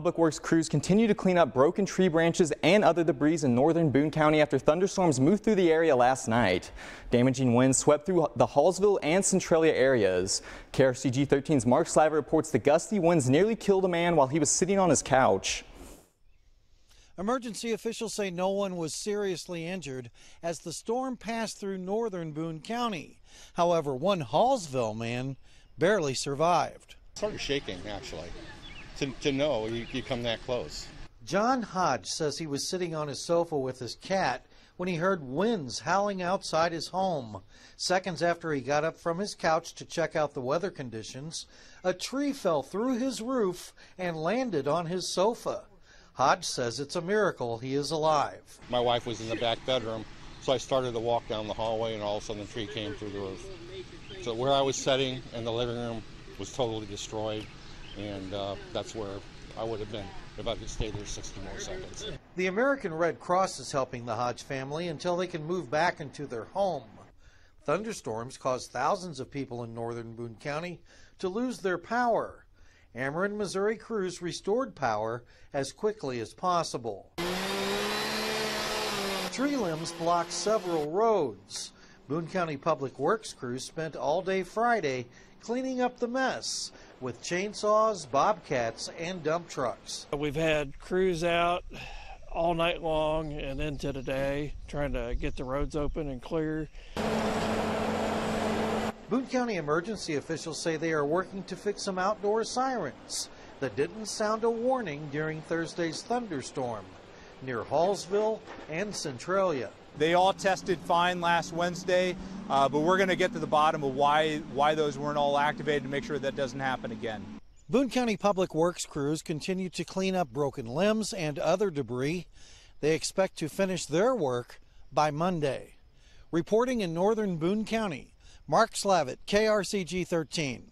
Public Works crews continue to clean up broken tree branches and other debris in northern Boone County after thunderstorms moved through the area last night. Damaging winds swept through the Hallsville and Centralia areas. KRCG 13's Mark Slavit reports the gusty winds nearly killed a man while he was sitting on his couch. Emergency officials say no one was seriously injured as the storm passed through northern Boone County. However, one Hallsville man barely survived. Started shaking, actually to, to know you, you come that close. John Hodge says he was sitting on his sofa with his cat when he heard winds howling outside his home. Seconds after he got up from his couch to check out the weather conditions, a tree fell through his roof and landed on his sofa. Hodge says it's a miracle he is alive. My wife was in the back bedroom, so I started to walk down the hallway, and all of a sudden the tree came through the roof. So where I was sitting in the living room was totally destroyed and uh, that's where I would have been if I could stay there 60 more seconds. The American Red Cross is helping the Hodge family until they can move back into their home. Thunderstorms caused thousands of people in northern Boone County to lose their power. Ameren Missouri crews restored power as quickly as possible. Tree limbs blocked several roads. Boone County Public Works crews spent all day Friday cleaning up the mess with chainsaws, bobcats, and dump trucks. We've had crews out all night long and into the day trying to get the roads open and clear. Boone County emergency officials say they are working to fix some outdoor sirens that didn't sound a warning during Thursday's thunderstorm near Hallsville and Centralia. They all tested fine last Wednesday, uh, but we're going to get to the bottom of why why those weren't all activated to make sure that doesn't happen again. Boone County Public Works crews continue to clean up broken limbs and other debris. They expect to finish their work by Monday. Reporting in northern Boone County, Mark Slavit, KRCG 13.